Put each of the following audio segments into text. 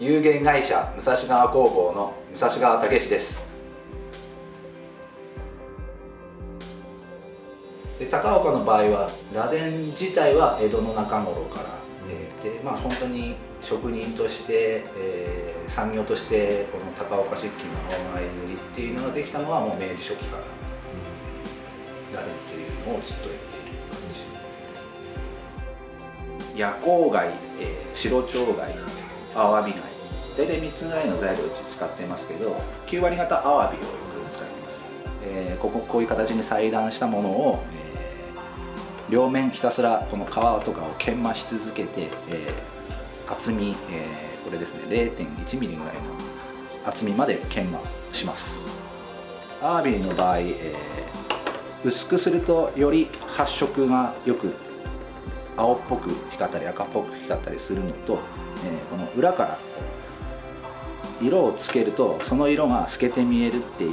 有限会社武蔵川工房の武蔵川武史です。で高岡の場合は螺鈿自体は江戸の中頃から、えー、でまあ本当に職人として、えー、産業としてこの高岡漆器の青前塗りっていうのができたのはもう明治初期から、うん、螺鈿っていうのをずっとやっている感じ。夜光貝、えー、白蝶貝アワビ貝大体3つぐらいの材料を使ってますけど9割方アワビをよく使います、えー、こここういう形に裁断したものを、えー、両面ひたすらこの皮とかを研磨し続けて、えー、厚み、えー、これですね0.1ミリぐらいの厚みまで研磨します。アワビの場合、えー、薄くするとより発色がよく青っぽく光ったり赤っぽく光ったりするのと、えー、この裏から色をつけるとその色が透けて見えるっていう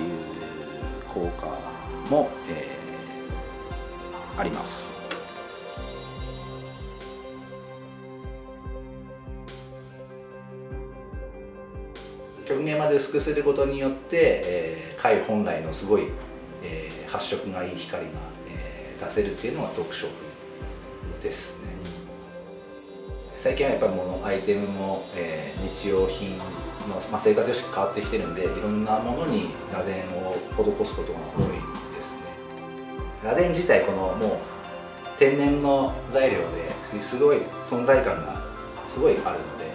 効果も、えー、あります。極限まで薄くすることによって、えー、貝本来のすごい、えー、発色がいい光が、えー、出せるっていうのが特色です。最近はやっぱり物アイテムも、えー、日用品の、まあ、生活様式変わってきてるんでいろんなものに螺鈿を施すことが多いですね。螺鈿自体このもう天然の材料ですごい存在感がすごいあるので、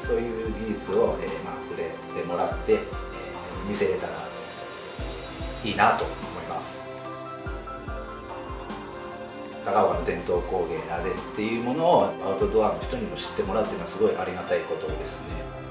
えー、そういう技術を、えーまあ、触れてもらって、えー、見せれたらいいなと。高岡の伝統工芸あれっていうものをアウトドアの人にも知ってもらうっていうのはすごいありがたいことですね。